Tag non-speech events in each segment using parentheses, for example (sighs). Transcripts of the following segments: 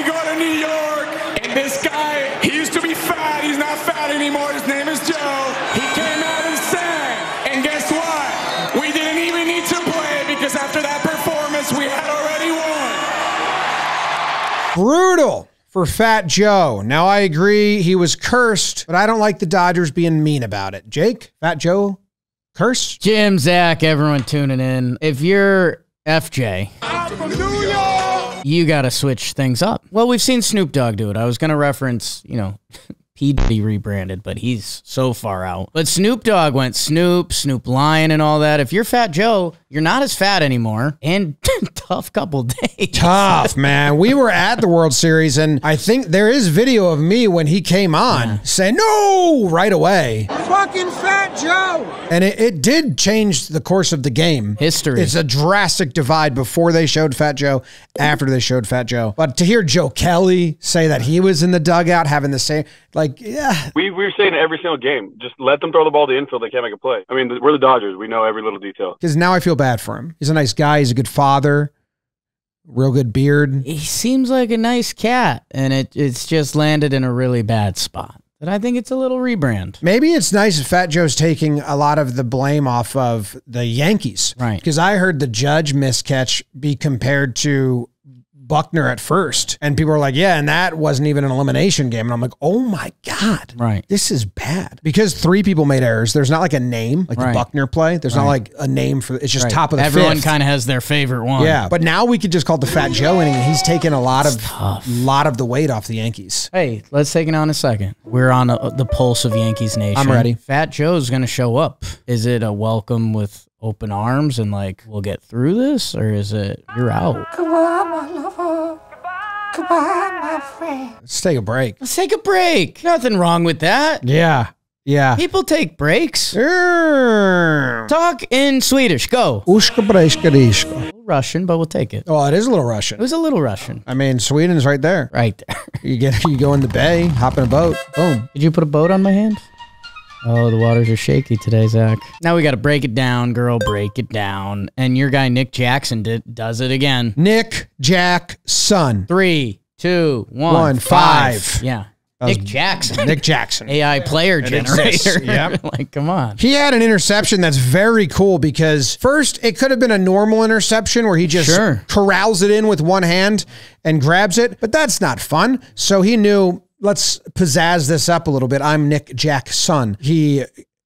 we go to New York, and this guy, he used to be fat. He's not fat anymore. His name is Joe. He came out and sang. And guess what? We didn't even need to play because after that performance, we had already won. Brutal for Fat Joe. Now, I agree he was cursed, but I don't like the Dodgers being mean about it. Jake, Fat Joe, curse? Jim, Zach, everyone tuning in. If you're FJ, you got to switch things up. Well, we've seen Snoop Dogg do it. I was going to reference, you know, P. Diddy rebranded, but he's so far out. But Snoop Dogg went Snoop, Snoop Lion, and all that. If you're Fat Joe, you're not as fat anymore. And (laughs) tough couple days. Tough, man. We were at the World Series, and I think there is video of me when he came on saying, no, right away. Fucking Fat Joe! And it, it did change the course of the game. History. It's a drastic divide before they showed Fat Joe, after they showed Fat Joe. But to hear Joe Kelly say that he was in the dugout having the same, like, yeah, We, we were saying it every single game. Just let them throw the ball to the infield. They can't make a play. I mean, we're the Dodgers. We know every little detail. because now I feel bad for him. He's a nice guy. He's a good father, real good beard. he seems like a nice cat, and it it's just landed in a really bad spot. But I think it's a little rebrand. Maybe it's nice if Fat Joe's taking a lot of the blame off of the Yankees. Right. Because I heard the judge miscatch be compared to Buckner at first. And people were like, yeah, and that wasn't even an elimination game. And I'm like, oh my God. Right. This is bad. Because three people made errors. There's not like a name, like Right. the Buckner play. There's not like a name for it's just Right. top of the Everyone kind of has their favorite one. Yeah. But now we could just call it the Fat Joe inning, and he's taking a lot of lot of the weight off the Yankees. Hey, let's take it on a second. We're on a, the pulse of Yankees Nation. I'm ready. Fat Joe's going to show up. Is it a welcome with open arms and like we'll get through this, or is it you're out? Goodbye, my lover. Goodbye, my friend. Let's take a break. Let's take a break. Nothing wrong with that. Yeah. Yeah. People take breaks. Err. Talk in Swedish. Go. Ushka brejska diska. little Russian, but we'll take it. Oh, it is a little Russian. It was a little Russian. I mean, Sweden's right there. Right there. (laughs) You get you go in the bay, hop in a boat, boom. Did you put a boat on my hand? Oh, the waters are shaky today, Zach. Now we got to break it down, girl. Break it down. And your guy Nick Jackson did does it again. Nick, Jack, son. Three, two, one, One, five. five. Yeah, Nick Jackson. (laughs) Nick Jackson. (laughs) AI player exists, generator. (laughs) yep. like, come on. He had an interception that's very cool because first it could have been a normal interception where he just Sure. corrals it in with one hand and grabs it, but that's not fun. So he knew, let's pizzazz this up a little bit. I'm Nick Jack's son. He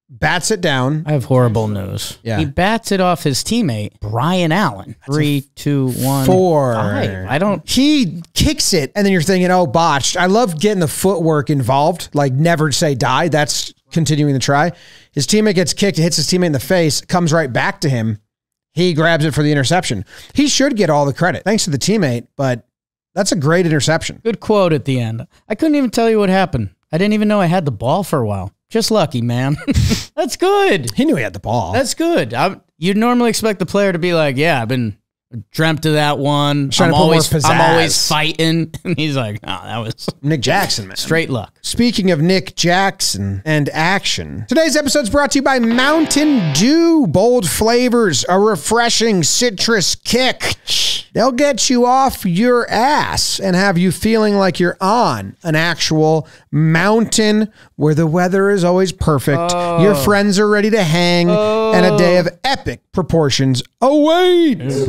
bats it down. I have horrible news. Yeah. He bats it off his teammate, Brian Allen. Three, two, one, Four. five. I don't. He kicks it, and then you're thinking, oh, botched. I love getting the footwork involved. Like, never say die. That's continuing the try. His teammate gets kicked, hits his teammate in the face, comes right back to him. He grabs it for the interception. He should get all the credit. Thanks to the teammate, but that's a great interception. Good quote at the end. I couldn't even tell you what happened. I didn't even know I had the ball for a while. Just lucky, man. (laughs) That's good. He knew he had the ball. That's good. I, you'd normally expect the player to be like, "Yeah, I've been dreamt of that one. I'm always, I'm always fighting." (laughs) And he's like, "No, that was Nick Jackson, man. straight luck." Speaking of Nick Jackson and action, today's episode is brought to you by Mountain Dew. Bold flavors, a refreshing citrus kick. They'll get you off your ass and have you feeling like you're on an actual mountain where the weather is always perfect. Your oh. friends are ready to hang, and a day of oh. epic proportions awaits.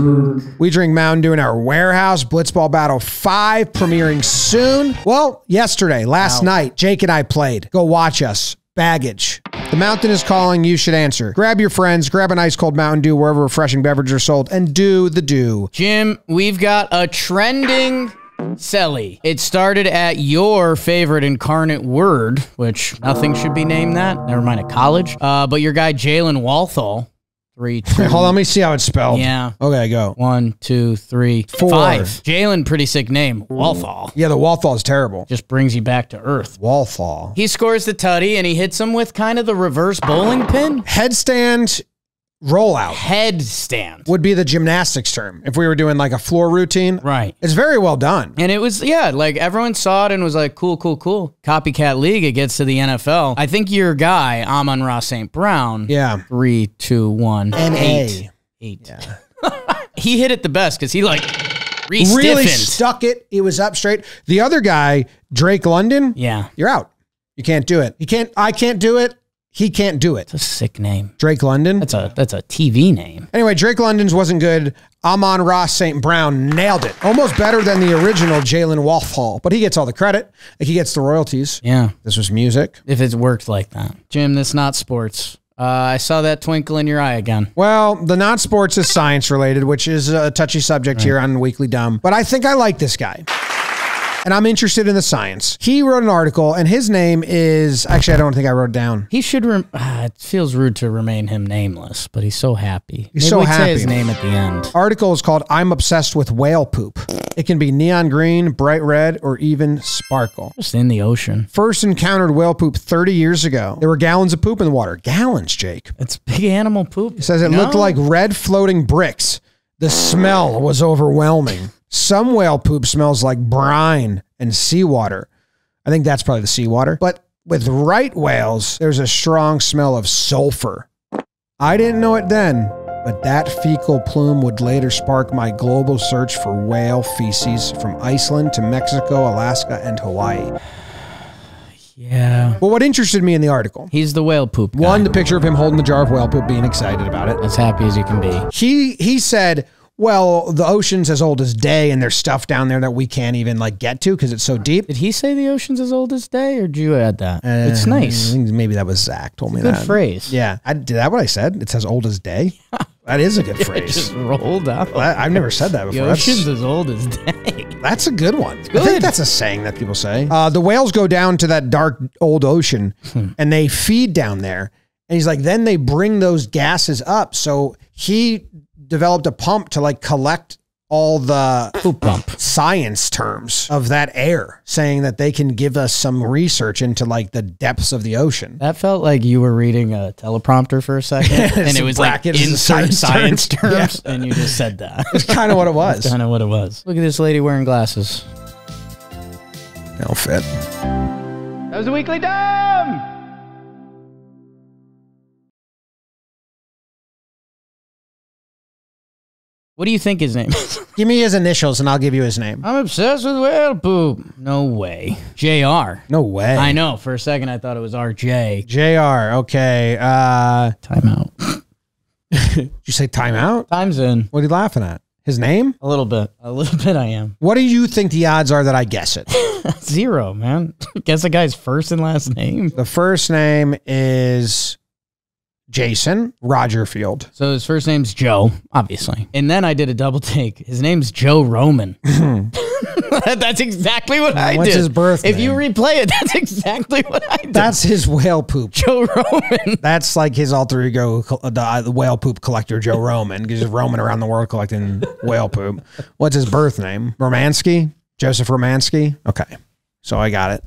We drink Mountain Dew in our warehouse. Blitzball Battle 5 premiering soon. Well, yesterday, last night, Jake and I played. Go watch us. Baggage. The mountain is calling. You should answer. Grab your friends, grab an ice cold Mountain Dew wherever refreshing beverages are sold, and do the Dew. Jim, we've got a trending Selly. It started at your favorite incarnate word, which nothing should be named that. Never mind a college. Uh, but your guy Jalen Walthall. Three, (laughs) two, Hold on, let me see how it's spelled. Yeah. Okay, go. One, two, three, Four. five. Jalen, pretty sick name. Walthall. Yeah, the Walthall is terrible. Just brings you back to earth. Walthall. He scores the tutty and he hits him with kind of the reverse bowling pin Headstand rollout headstand. would be the gymnastics term if we were doing like a floor routine. Right. It's very well done. And it was, yeah, like everyone saw it and was like, cool, cool, cool. Copycat league, it gets to the NFL. I think your guy, Amon-Ra St. Brown, Yeah. three, two, one, and eight. Eight. (laughs) he hit it the best because he like really stuck it. It was up straight. The other guy, Drake London, Yeah. you're out. You can't do it. He can't. I can't do it. He can't do it. It's a sick name. Drake London. That's a that's a TV name. Anyway, Drake London's wasn't good. Amon-Ra St. Brown nailed it. Almost better than the original Jalen Walthall, but he gets all the credit. Like he gets the royalties. Yeah. This was music. If it's worked like that. Jim, that's not sports. Uh, I saw that twinkle in your eye again. Well, the not sports is science related, which is a touchy subject here on Weekly Dumb. But I think I like this guy. And I'm interested in the science. He wrote an article, and his name is actually, I don't think I wrote it down. He should. Rem- ah, (sighs) it feels rude to remain him nameless, but he's so happy. He's Maybe so we'd Say his happy. name at the end. Article is called I'm Obsessed with Whale Poop. It can be neon green, bright red, or even sparkle. Just in the ocean. First encountered whale poop 30 years ago. There were gallons of poop in the water. Gallons, Jake. It's big animal poop. It says it looked like red floating bricks. The smell was overwhelming. Some whale poop smells like brine and seawater. I think that's probably the seawater. But with right whales, there's a strong smell of sulfur. I didn't know it then, but that fecal plume would later spark my global search for whale feces from Iceland to Mexico, Alaska, and Hawaii. Yeah. But what interested me in the article, He's the whale poop. Guy. one, the picture of him holding the jar of whale poop, being excited about it. as happy as you can be. he he said well the ocean's as old as day and there's stuff down there that we can't even like get to because it's so deep Did he say the ocean's as old as day, or did you add that? it's Uh, nice. I think maybe that was zach told me Good that phrase. yeah I, did that what i said it's as old as day (laughs) that is a good It phrase just rolled out. I, i've never said that The before ocean's that's, as old as day. (laughs) that's a good one i think that's a saying that people say uh, the whales go down to that dark old ocean Hmm. and they feed down there and he's like then they bring those gases up so he developed a pump to like collect all the Poop pump. science terms of that air, saying that they can give us some research into like the depths of the ocean. That felt like you were reading a teleprompter for a second, (laughs) and it was like brackets and insert science science (laughs) terms. terms, and you just said that. It's kind of what it (laughs) was. kind of what it was. Look at this lady wearing glasses. Outfit. That was a weekly dumb. What do you think his name is? (laughs) Give me his initials and I'll give you his name. I'm obsessed with whale poop. No way. JR. No way. I know. For a second, I thought it was RJ. JR. Okay. Uh, Timeout. (laughs) did you say timeout? Time's in. What are you laughing at? His name? A little bit. A little (laughs) bit I am. What do you think the odds are that I guess it? Zero, man. Guess the guy's first and last name. the first name is Jason Rogerfield. So his first name's Joe, obviously. And then I did a double take. His name's Joe Roman. (laughs) that's exactly what I What's did. his birth If you replay it, (laughs) that's exactly what I did. That's his whale poop. Joe Roman. (laughs) That's like his alter ego, uh, the, whale poop collector, Joe Roman. He's just roaming around the world collecting whale poop. What's his birth name? Romansky? Joseph Romansky? Okay. So I got it.